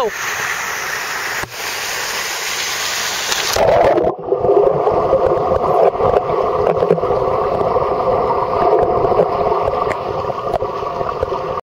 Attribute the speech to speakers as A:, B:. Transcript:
A: Oh.